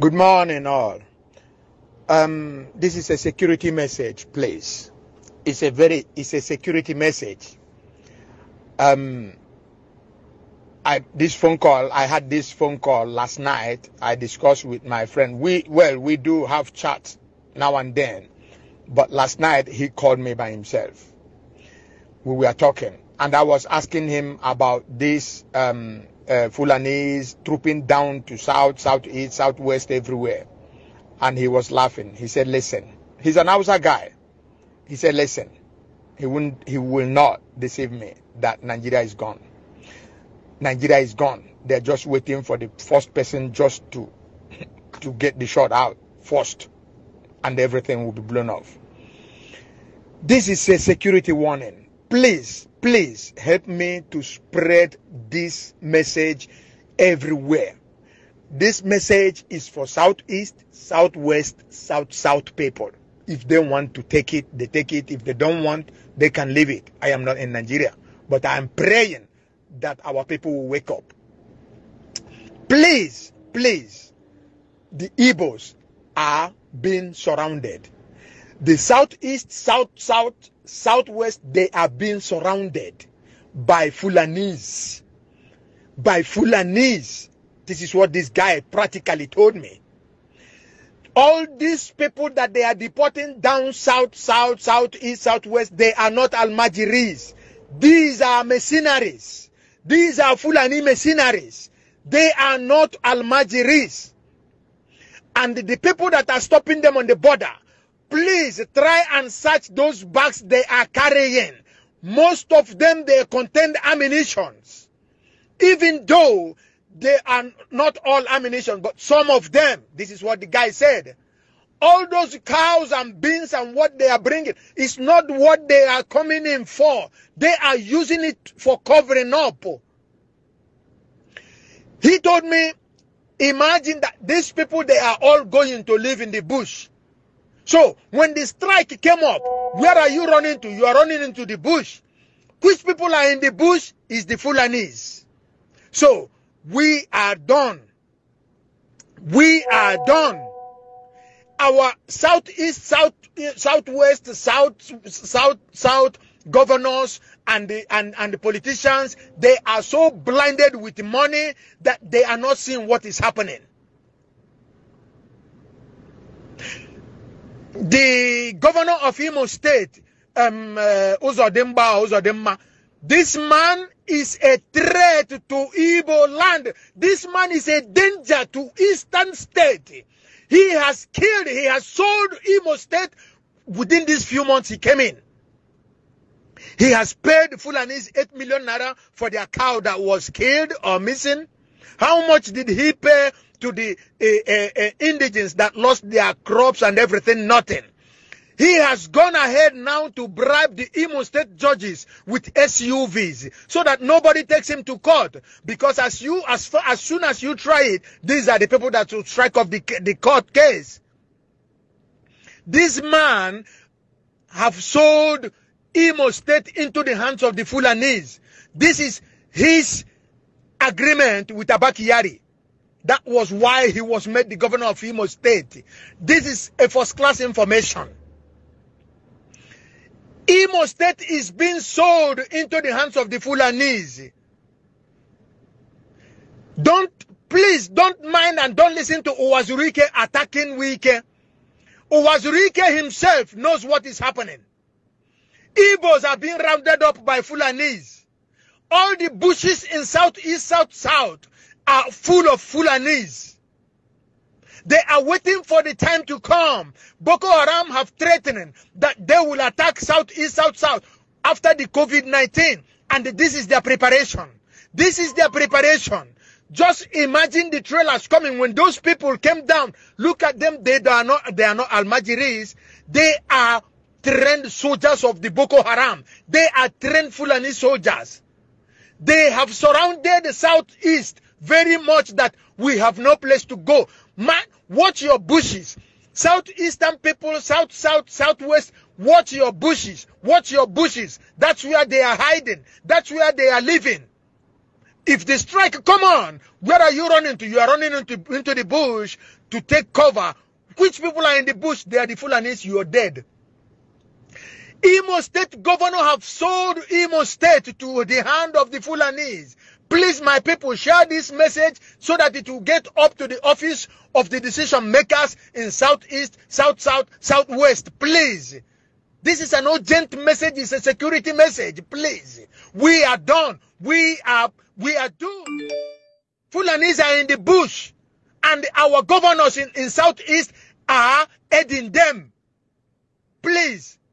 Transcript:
Good morning, all. Um, this is a security message, please. It's a very, it's a security message. Um, I this phone call, I had this phone call last night. I discussed with my friend. We well, we do have chats now and then, but last night he called me by himself. We were talking, and I was asking him about this um, uh, Fulanese trooping down to south, southeast, southwest, everywhere. And he was laughing. He said, listen, he's an Hausa guy. He said, listen, he, wouldn't, he will not deceive me that Nigeria is gone. Nigeria is gone. They're just waiting for the first person just to, to get the shot out first. And everything will be blown off. This is a security warning. Please, please help me to spread this message everywhere. This message is for Southeast, Southwest, South South people. If they want to take it, they take it. If they don't want, they can leave it. I am not in Nigeria, but I am praying that our people will wake up. Please, please, the Igbos are being surrounded. The Southeast, South, South, Southwest, they are being surrounded by Fulanese. By Fulanese. This is what this guy practically told me. All these people that they are deporting down south, south, southeast, southwest, they are not Almajiris. These are mercenaries. These are Fulani mercenaries. They are not Almajiris. And the people that are stopping them on the border, please try and search those bags they are carrying. Most of them, they contain ammunitions. Even though they are not all ammunition, but some of them, this is what the guy said. All those cows and beans and what they are bringing is not what they are coming in for. They are using it for covering up. He told me, imagine that these people, they are all going to live in the bush. So when the strike came up, where are you running to? You are running into the bush. Which people are in the bush is the Fulanese. So we are done. We are done. Our southeast, south, southwest, south, south, south governors and the and, and the politicians, they are so blinded with money that they are not seeing what is happening. The governor of Imo State, um, uh, Uzodimba, Uzodimma, this man is a threat to Igbo land. This man is a danger to Eastern State. He has killed, he has sold Imo State within these few months he came in. He has paid Fulanis 8 million naira for their cow that was killed or missing. How much did he pay to the uh, uh, uh, indigents that lost their crops and everything? Nothing. He has gone ahead now to bribe the Imo State judges with SUVs so that nobody takes him to court. Because as you, as far, as soon as you try it, these are the people that will strike off the, the court case. This man have sold Imo State into the hands of the Fulanese. This is his agreement with Abba Kyari. That was why he was made the governor of Imo State. This is a first class information. Imo State is being sold into the hands of the Fulanese. Don't, please don't mind and don't listen to Uwazuruike attacking Wike. Uwazuruike himself knows what is happening. Igbos are being rounded up by Fulanese. All the bushes in southeast, south, south are full of Fulanese. They are waiting for the time to come. Boko Haram have threatened that they will attack southeast, south, south after the COVID-19. And this is their preparation. This is their preparation. Just imagine the trailers coming when those people came down. Look at them. They are not, they are not Almajiris. They are trained soldiers of the Boko Haram. They are trained Fulani soldiers. They have surrounded the southeast very much that we have no place to go. Man, watch your bushes. Southeastern people, south, south, southwest, watch your bushes. Watch your bushes. That's where they are hiding. That's where they are living. If the strike come on, where are you running to? You are running into, into the bush to take cover. Which people are in the bush? They are the Fulanis. You are dead. Imo State governor have sold Imo State to the hand of the Fulanese. Please, my people, share this message so that it will get up to the office of the decision makers in Southeast, South, South, Southwest. Please. This is an urgent message. It's a security message. Please. We are done. We are, we are doomed. Fulanese are in the bush and our governors in, in Southeast are aiding them. Please.